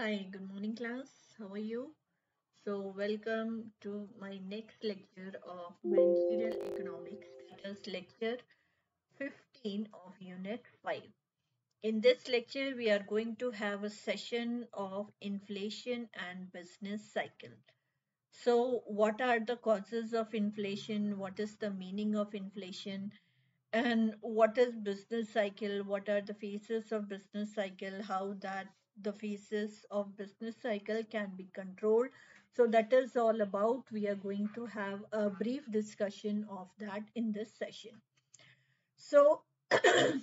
Hi, good morning, class. How are you? So, welcome to my next lecture of Managerial Economics, that is lecture 15 of Unit 5. In this lecture, we are going to have a session of inflation and business cycle. So, what are the causes of inflation? What is the meaning of inflation? And what is business cycle? What are the phases of business cycle? How that the phases of business cycle can be controlled. So that is all about. We are going to have a brief discussion of that in this session. So the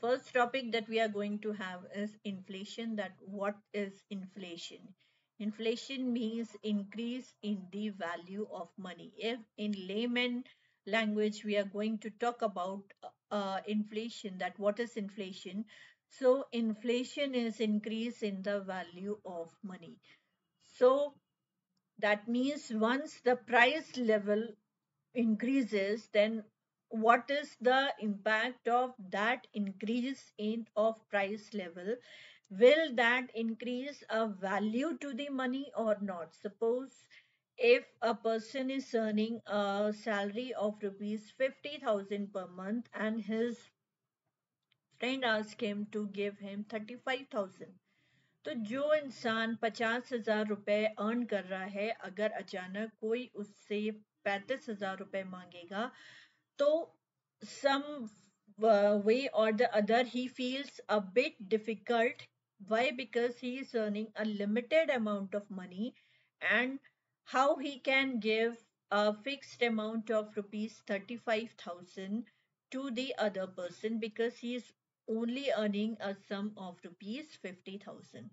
first topic that we are going to have is inflation. That what is inflation? Inflation means increase in the value of money. If in layman language we are going to talk about uh, inflation, that what is inflation? So inflation is increase in the value of money. So that means once the price level increases, then what is the impact of that increase in of price level? Will that increase a value to the money or not? Suppose if a person is earning a salary of rupees 50,000 per month and his friend asked him to give him 35,000 तो जो इंसान पचास हज़ार रुपए earn कर रहा है अगर अचानक कोई उससे पैंतीस हज़ार रुपए मांगेगा तो uh, way or the other he feels a bit difficult why because he is earning a limited amount of money and how he can give a fixed amount of rupees 35000 to the other person because he is only earning a sum of rupees 50000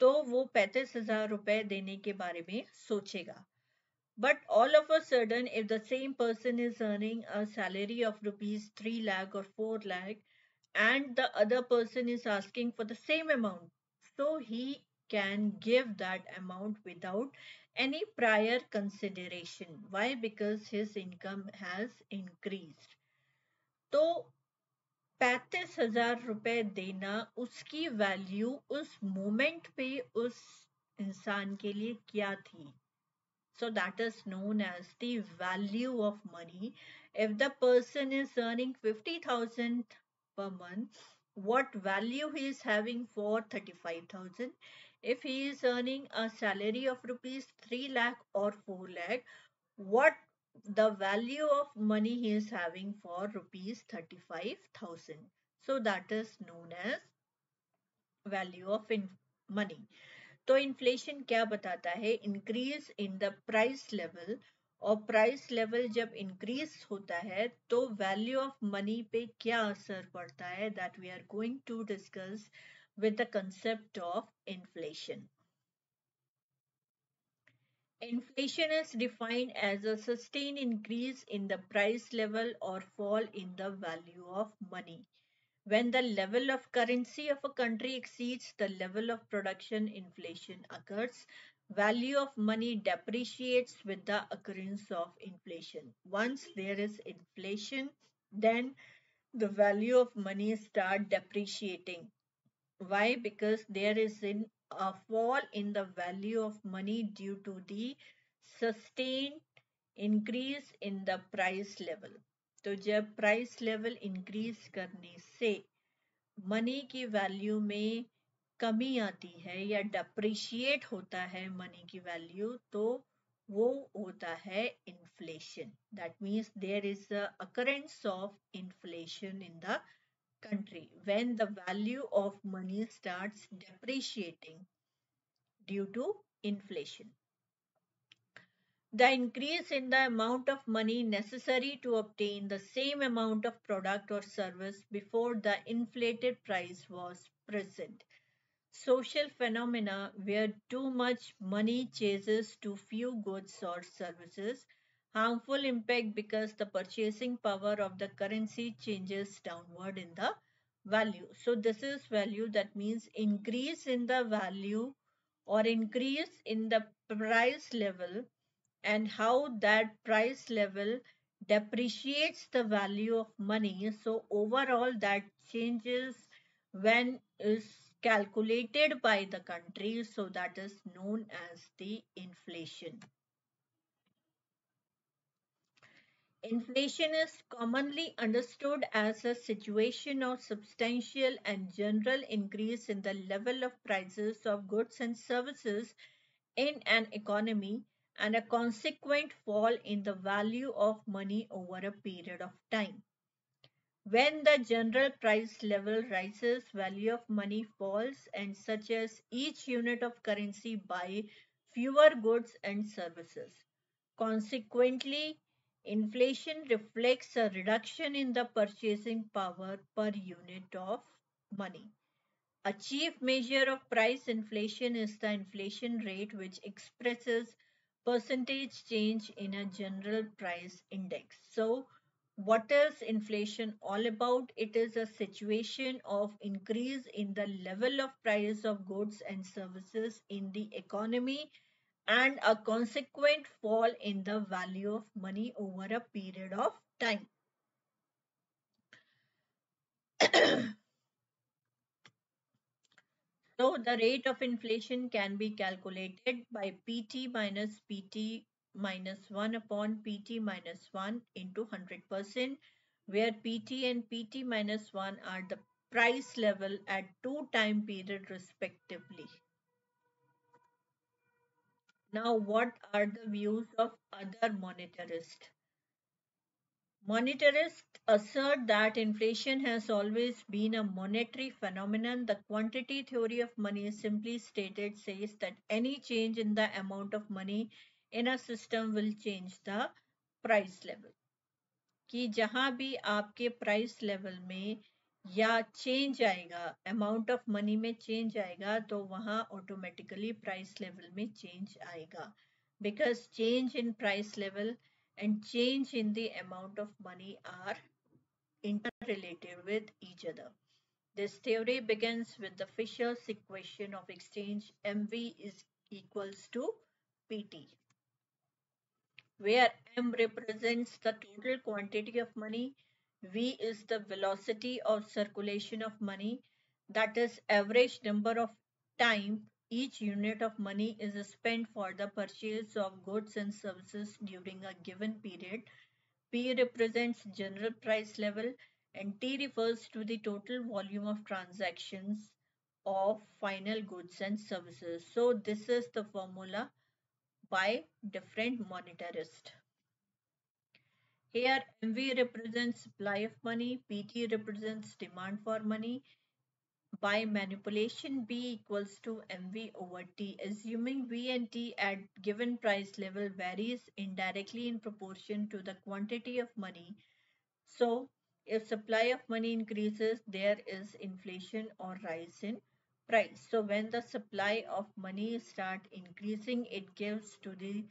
तो वो पैंतीस हजार रुपए देने के बारे में सोचेगा but all of a sudden if the same person is earning a salary of rupees 3 lakh or 4 lakh and the other person is asking for the same amount so he can give that amount without any prior consideration why because his income has increased तो पैंतीस हज़ार रुपए देना, उसकी value उस moment पे उस इंसान के लिए क्या थी? So that is known as the of money if the person is earning fifty thousand per month what value he is having for thirty five thousand if he is earning a salary of rupees three lakh और four lakh what the value of money he is having for rupees 35000 so that is known as value of money तो inflation क्या बताता है increase in the price level और price level जब increase होता है तो वैल्यू ऑफ़ मनी पे क्या असर पड़ता है that we are going to discuss with the concept of inflation. Inflation is defined as a sustained increase in the price level or fall in the value of money. When the level of currency of a country exceeds the level of production, inflation occurs. Value of money depreciates with the occurrence of inflation. Once there is inflation, then the value of money start depreciating. Why? Because there is in a fall in the value of money due to the sustained increase in the price level. तो जब price level increase करने से money की value में कमी आती है या डेप्रिशिएट होता है मनी की वैल्यू तो वो होता है inflation that means there is occurrence of inflation in the country when the value of money starts depreciating due to inflation. The increase in the amount of money necessary to obtain the same amount of product or service before the inflated price was present. Social phenomena where too much money chases too few goods or services harmful impact because the purchasing power of the currency changes downward in the value. So this is value that means increase in the value or increase in the price level and how that price level depreciates the value of money. So overall that changes when is calculated by the country. So that is known as the inflation. Inflation is commonly understood as a situation of substantial and general increase in the level of prices of goods and services in an economy and a consequent fall in the value of money over a period of time. When the general price level rises, value of money falls and such as each unit of currency buy fewer goods and services. Consequently, inflation reflects a reduction in the purchasing power per unit of money. A chief measure of price inflation is the inflation rate which expresses percentage change in a general price index. So, what is inflation all about? It is a situation of increase in the level of price of goods and services in the economy and a consequent fall in the value of money over a period of time. so the rate of inflation can be calculated by PT minus PT minus 1 upon PT minus 1 into 100% where PT and PT minus 1 are the price level at two time period respectively. Now what are the views of other monetarists? Monetarists assert that inflation has always been a monetary phenomenon. The quantity theory of money simply stated says that any change in the amount of money in a system will change the price level कि जहां भी आपके price level में या change आएगा amount of money में change आएगा तो वहाँ ऑटोमेटिकली प्राइस लेवल में चेंज आएगा। Because change in price level and change in the amount of money are interrelated with each other this theory begins with the Fisher's equation of exchange M V is equals to P T where m represents the total quantity of money v is the velocity of circulation of money, that is average number of time each unit of money is spent for the purchase of goods and services during a given period. P represents general price level and T refers to the total volume of transactions of final goods and services. So this is the formula by different monetarists. Here MV represents supply of money, PT represents demand for money. By manipulation P equals to MV over T. Assuming V and T at given price level varies indirectly in proportion to the quantity of money. So if supply of money increases, there is inflation or rise in price. So when the supply of money start increasing, it gives to the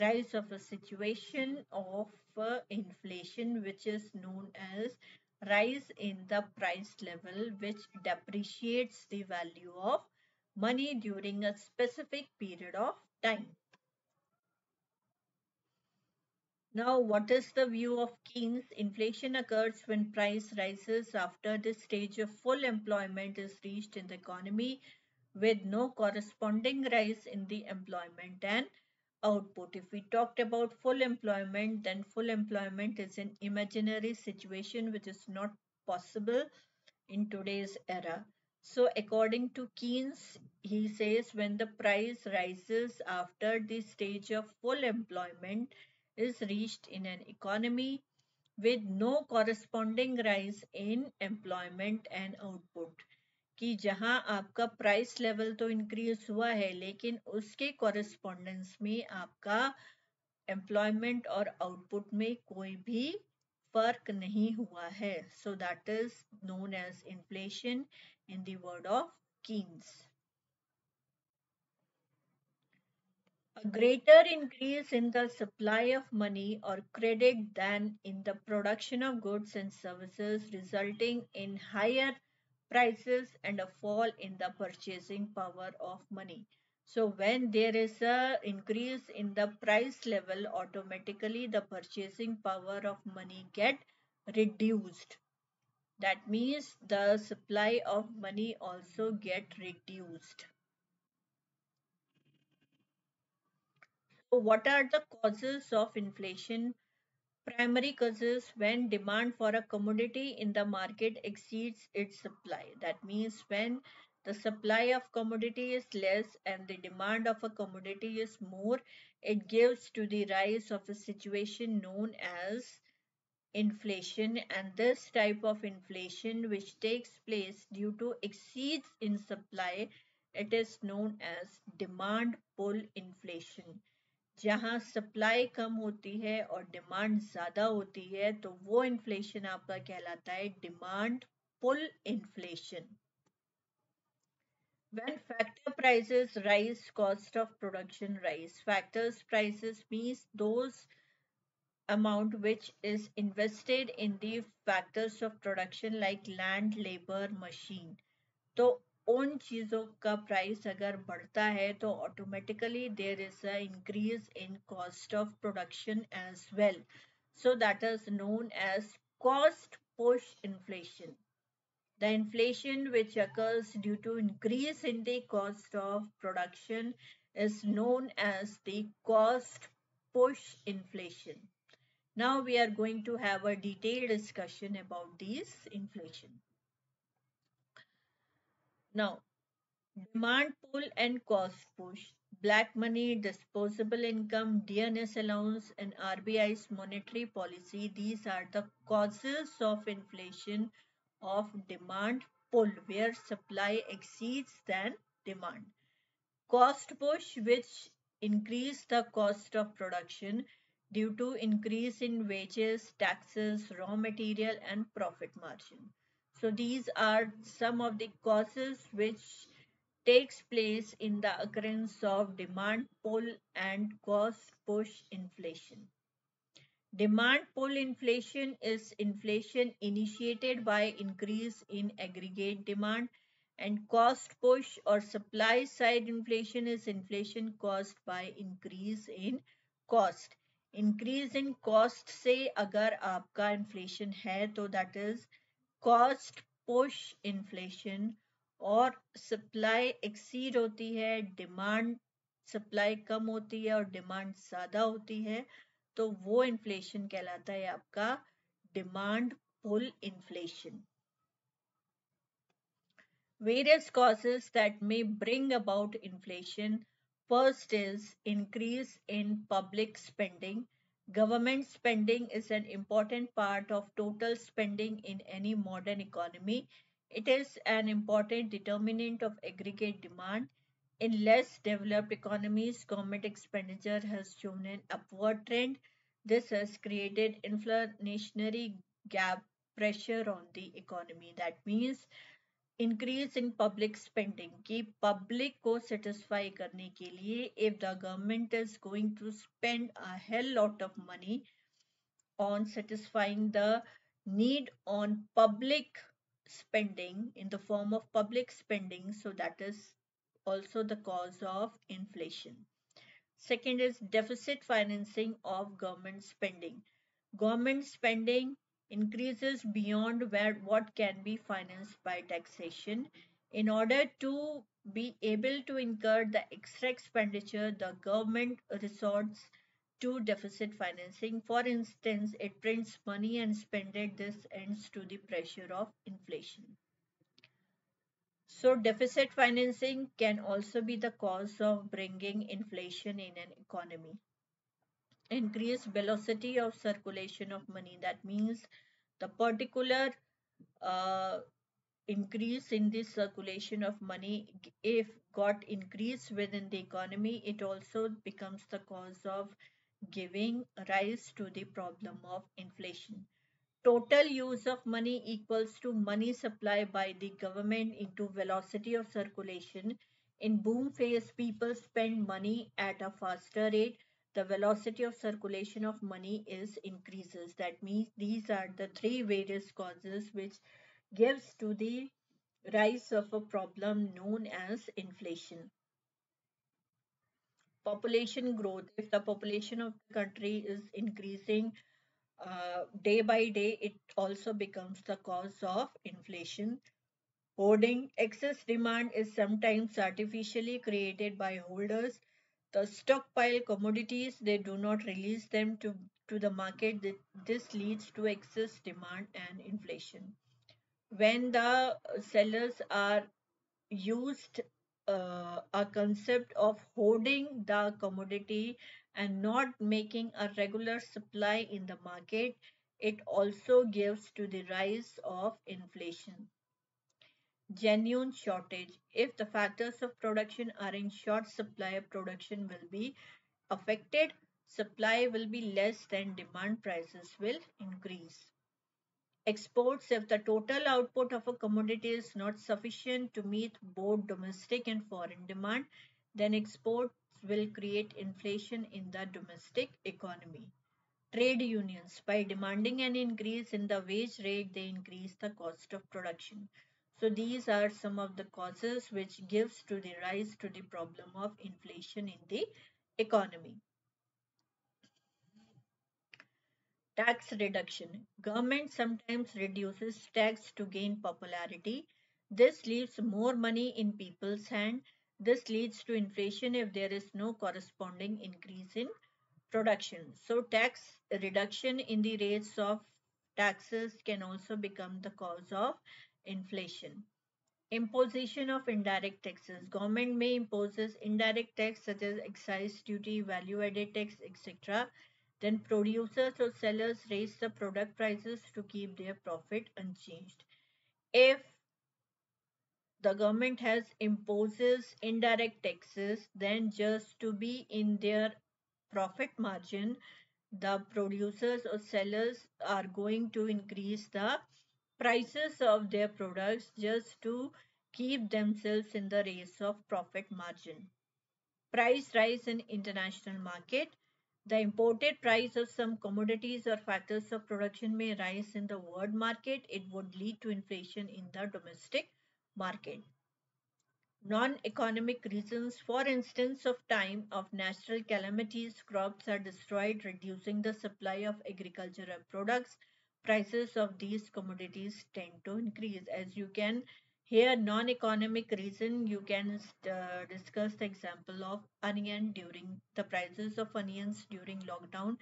rise of a situation of uh, inflation which is known as rise in the price level which depreciates the value of money during a specific period of time. Now, what is the view of Keynes? Inflation occurs when price rises after the stage of full employment is reached in the economy with no corresponding rise in the employment and output. If we talked about full employment, then full employment is an imaginary situation which is not possible in today's era. So according to Keynes, he says when the price rises after the stage of full employment, is reached in an economy with no corresponding rise in employment and output कि जहाँ आपका price level तो increase हुआ है लेकिन उसके correspondence में आपका एम्प्लॉयमेंट और आउटपुट में कोई भी फ़र्क नहीं हुआ है so that is known as inflation in the word of Keynes a greater increase in the supply of money or credit than in the production of goods and services resulting in higher prices and a fall in the purchasing power of money. So when there is a increase in the price level, automatically the purchasing power of money get reduced. That means the supply of money also get reduced. So what are the causes of inflation? Primary causes when demand for a commodity in the market exceeds its supply. That means when the supply of commodity is less and the demand of a commodity is more, it gives to the rise of a situation known as inflation and this type of inflation which takes place due to exceeds in supply it is known as demand pull inflation जहाँ supply कम होती है और demand ज़्यादा होती है तो वो इन्फ्लेशन आपका कहलाता है demand pull inflation when factor prices rise cost of production rise factors prices means those amount which is invested in the factors of production like land labor machine तो उन चीज़ों का प्राइस अगर बढ़ता है तो automatically there is a increase in cost of production as well so that is known as cost push inflation the inflation which occurs due to increase in dust of production is known as dust cost push inflation now we are going to have a detailed discussion about this inflation now, demand pull and cost push, black money, disposable income, DNS allowance, and RBI's monetary policy, these are the causes of inflation of demand pull, where supply exceeds than demand. Cost push, which increase the cost of production due to increase in wages, taxes, raw material, and profit margin. So these are some of the causes which takes place in the occurrence of demand pull and cost push inflation. Demand pull inflation is inflation initiated by increase in aggregate demand and cost push or supply side inflation is inflation caused by increase in cost. Increase in cost से अगर आपका inflation है तो that is cost push inflation और supply exceed होती है demand supply कम होती है और डिमांड ज़्यादा होती है तो वो इन्फ्लेशन कहलाता है आपका demand pull inflation various causes that may bring about inflation. First is increase in public spending. Government spending is an important part of total spending in any modern economy. It is an important determinant of aggregate demand. In less developed economies, government expenditure has shown an upward trend. This has created inflationary gap pressure on the economy. That means increase in public spending कि public को satisfy करने के लिए if the government is going to spend a hell lot of money on satisfying the need on public spending in the form of public spending so that is also the cause of inflation second is deficit financing of government spending government spending increases beyond where what can be financed by taxation. In order to be able to incur the extra expenditure, the government resorts to deficit financing. For instance, it prints money and spends it. This ends to the pressure of inflation. So deficit financing can also be the cause of bringing inflation in an economy increased velocity of circulation of money. That means the particular uh, increase in the circulation of money, if got increase within the economy, it also becomes the cause of giving rise to the problem of inflation. Total use of money equals to money supply by the government into velocity of circulation. In boom phase, people spend money at a faster rate the velocity of circulation of money is increases. That means these are the three various causes which gives to the rise of a problem known as inflation. Population growth. If the population of the country is increasing uh, day by day it also becomes the cause of inflation hoarding excess demand is sometimes artificially created by holders the stockpile commodities they do not release them to to the market this leads to excess demand and inflation when the sellers are used uh, a concept of hoarding the commodity and not making a regular supply in the market, it also gives to the rise of inflation. Genuine shortage. If the factors of production are in short supply, production will be affected, supply will be less than demand, prices will increase exports if the total output of a commodity is not sufficient to meet both domestic and foreign demand, then exports will create inflation in the domestic economy. Trade unions, by demanding an increase in the wage rate, they increase the cost of production. So these are some of the causes which gives to the rise to the problem of inflation in the economy. Tax reduction. Government sometimes reduces tax to gain popularity. This leaves more money in people's hand. This leads to inflation if there is no corresponding increase in production. So tax reduction in the rates of taxes can also become the cause of inflation. Imposition of indirect taxes. Government may impose indirect tax such as excise duty, value added tax, etc. Then producers or sellers raise the product prices to keep their profit unchanged. If the government has imposes indirect taxes, then just to be in their profit margin, the producers or sellers are going to increase the prices of their products just to keep themselves in the race of profit margin. Price rise in international market. The imported price of some commodities or factors of production may rise in the world market. It would lead to inflation in the domestic market. Non-economic reasons, for instance, of time of natural calamities, crops are destroyed, reducing the supply of agricultural products. Prices of these commodities tend to increase. As you can here, non-economic reason, you can uh, discuss the example of onion during the prices of onions during lockdown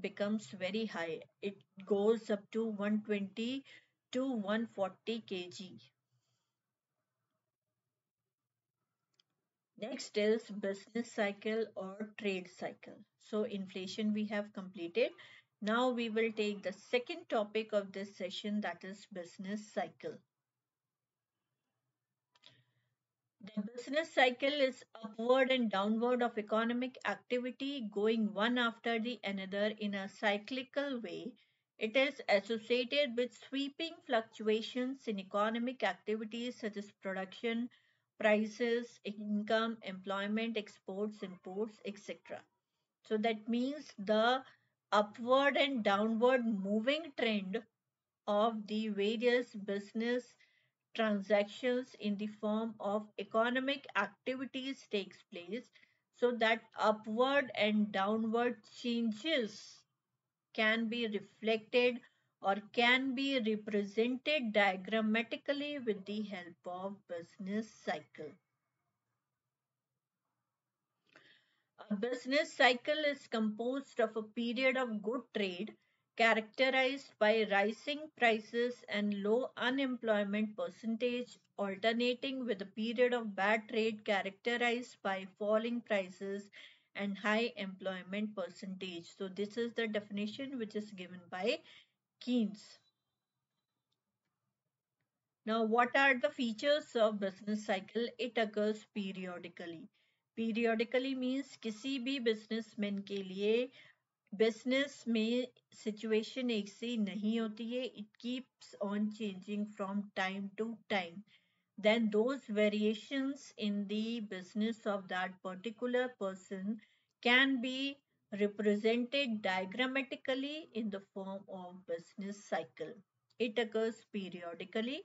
becomes very high. It goes up to 120 to 140 kg. Next is business cycle or trade cycle. So inflation we have completed. Now we will take the second topic of this session that is business cycle. The business cycle is upward and downward of economic activity going one after the another in a cyclical way. It is associated with sweeping fluctuations in economic activities such as production, prices, income, employment, exports, imports, etc. So that means the upward and downward moving trend of the various business transactions in the form of economic activities takes place so that upward and downward changes can be reflected or can be represented diagrammatically with the help of business cycle. A business cycle is composed of a period of good trade characterized by rising prices and low unemployment percentage alternating with a period of bad trade characterized by falling prices and high employment percentage. So this is the definition which is given by Keynes. Now what are the features of business cycle? It occurs periodically. Periodically means किसी भी businessman के लिए business में situation एक सी नहीं होती है it keeps on changing from time to time then those variations in the business of that particular person can be represented diagrammatically in the form of business cycle. It occurs periodically.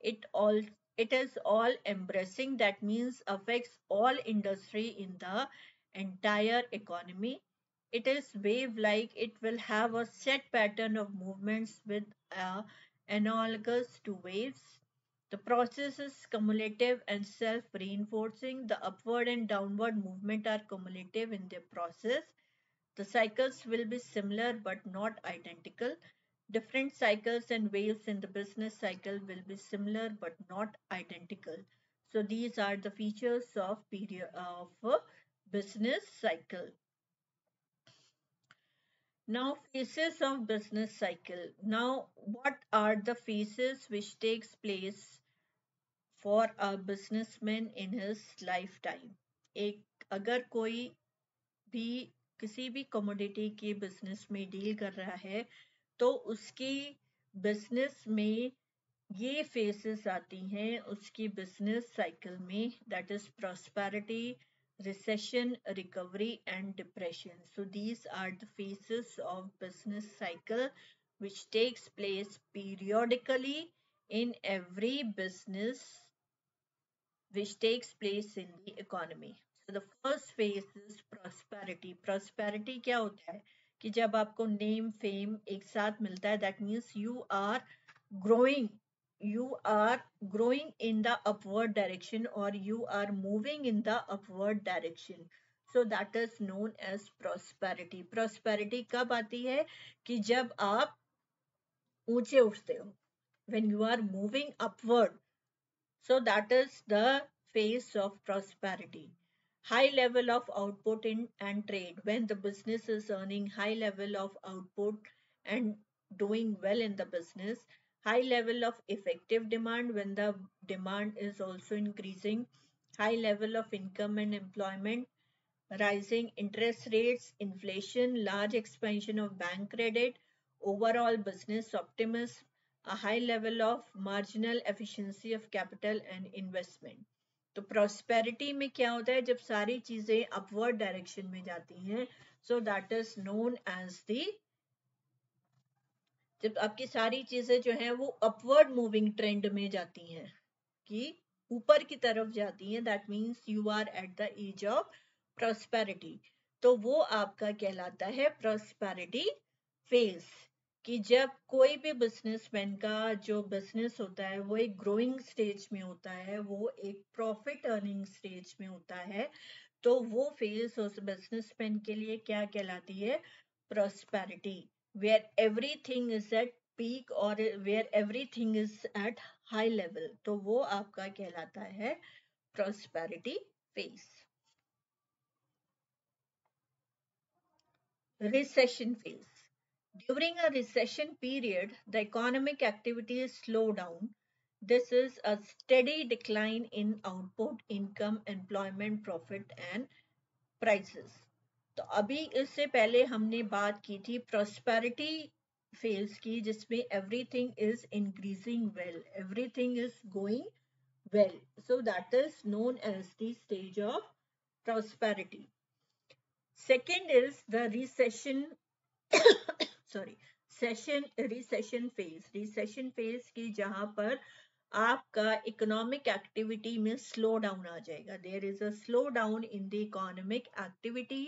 It all it is all embracing. That means affects all industry in the entire economy. It is wave like it will have a set pattern of movements with uh, analogous to waves. The process is cumulative and self reinforcing the upward and downward movement are cumulative in their process. The cycles will be similar but not identical different cycles and waves in the business cycle will be similar but not identical so these are the features of period of a business cycle now, phases of business cycle. Now, what are the phases which takes place for a businessman in his lifetime? एक अगर कोई भी किसी भी commodity के business में deal कर रहा है तो उसकी बिज़नेस में ये फेसेस आती हैं, उसकी बिज़नेस साइकिल में that is prosperity recession recovery and depression so these are the phases of business cycle which takes place periodically in every business which takes place in the economy so the first phase is prosperity prosperity क्या होता है? कि जब आपको name fame एक साथ मिलता है that means you are growing you are growing in the upward direction और you are moving in the upward direction so that is known as prosperity prosperity कब आती है? कि जब आप ऊँचे उठते हो when you are moving upward so that is the phase of prosperity high level of output in and trade when the business is earning high level of output and doing well in the business high level of effective demand when the demand is also increasing, high level of income and employment, rising interest rates, inflation, large expansion of bank credit, overall business optimism, a high level of marginal efficiency of capital and investment. तो prosperity में क्या होता है? जब सारी चीज़ें upward direction में जाती हैं so that is known as the जब आपकी सारी चीज़ें जो है वो अपवर्ड मूविंग ट्रेंड में जाती हैं, कि ऊपर की तरफ़ जाती हैं that means you are at the edge of prosperity तो वो आपका कहलाता है प्रॉस्पेरिटी फ़ेज़ कि जब कोई भी बिजनेसमैन का जो बिज़नेस होता है, वो एक ग्रोइंग स्टेज में होता है, वो एक प्रॉफिट अर्निंग स्टेज में होता है तो वो फ़ेज़ उस बिजनेसमैन के लिए क्या कहलाती है? Prosperity where everything is at peak or where everything is at high level तो वो आपका कहलाता है prosperity phase recession phase. during a recession period the economic activities slow down this is a steady decline in output income employment profit and prices तो अभी इससे पहले हमने बात की थी प्रोस्पेरिटी फेज की जिसमें everything is increasing well everything is going well so that is known as the stage of prosperity second is the recession sorry session recession phase recession phase की जहाँ पर आपका इकोनॉमिक एक्टिविटी में slow down आ जाएगा। There is a slow down in the economic activity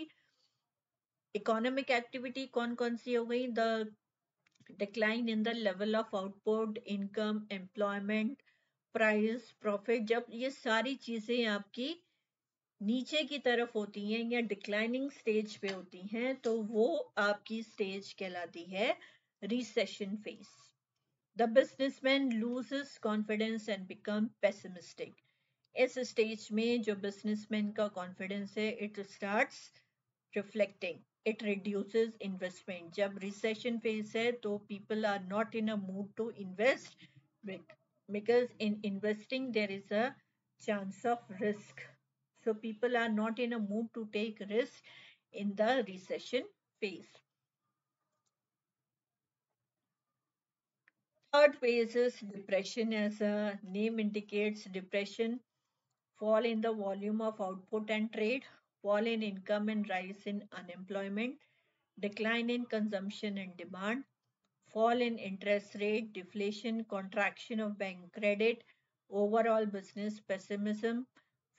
economic activity कौन कौन सी हो गई? The decline in the level of output income employment price profit जब ये सारी चीज़ें आपकी नीचे की तरफ़ होती हैं या डिक्लाइनिंग स्टेज पे होती हैं तो वो आपकी स्टेज कहलाती है recession phase the businessman loses confidence and become pessimistic इस स्टेज में जो बिजनेसमैन का कॉन्फिडेंस है it starts reflecting it reduces investment. जब रिसेशन phase है तो people are not in a mood to invest because in investing there is a chance of risk. So people are not in a mood to take risk in the recession phase. Third phase is depression. As a name indicates depression fall in the volume of output and trade fall in income and rise in unemployment, decline in consumption and demand, fall in interest rate, deflation, contraction of bank credit, overall business pessimism,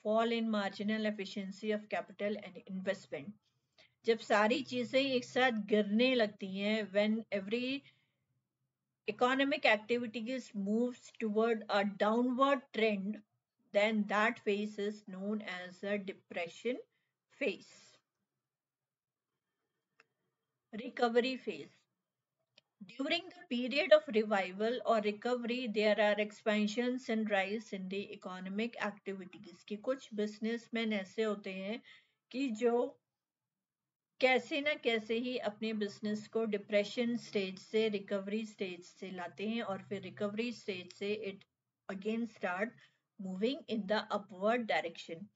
fall in marginal efficiency of capital and investment. जब सारी चीजें एक साथ गिरने लगती हैं when every economic activities moves toward a downward trend then that phase is known as a depression phase recovery phase during the period of revival or recovery, there are expansions and rise in the economic activities कि कुछ businessmen ऐसे होते हैं कि जो कैसे ना कैसे ही अपने बिज़नेस को डिप्रेशन स्टेज से रिकवरी स्टेज से लाते हैं और फिर रिकवरी स्टेज से it again start moving in the upward direction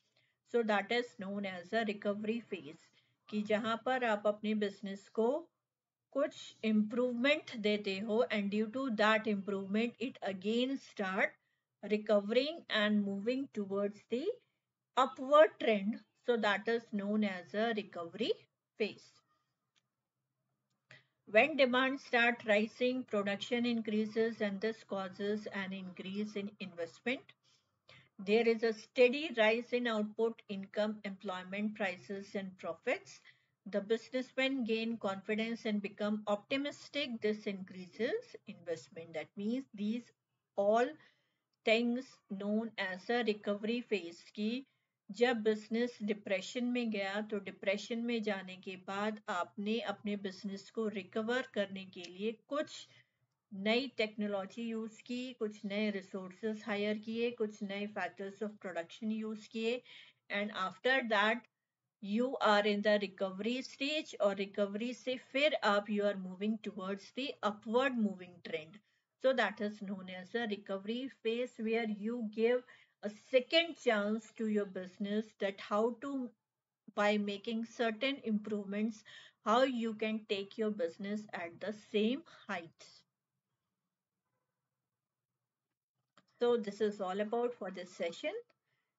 so that is known as a recovery phase कि जहाँ पर आप अपने बिज़नेस को कुछ इम्प्रूवमेंट देते हो and due to that improvement it again start recovering and moving towards the upward trend so that is known as a recovery phase when demand start rising production increases and this causes an increase in investment there is a steady rise in output income employment prices and profits The businessmen gain confidence and become optimistic. This increases investment. That means these all things known as a recovery phase की जब business depression में गया तो depression में जाने के बाद आपने अपने बिज़नेस को रिकवर करने के लिए कुछ नई टेक्नोलॉजी यूज़ की कुछ नए रिसोर्सेज हायर किए कुछ नए फैक्टर्स ऑफ़ प्रोडक्शन यूज़ किए and after that you are in the recovery stage or recovery से फिर आप you are moving towards the upward moving trend so that is known as a recovery phase where you give a second chance to your business that how to by making certain improvements how you can take your business at the same heights so this is all about for this session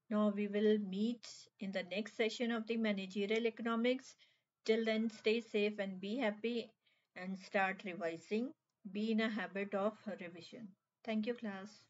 now we will meet in the next session of the managerial economics. Till then, stay safe and be happy and start revising. Be in a habit of revision. Thank you, class.